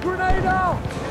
throwing grenade out!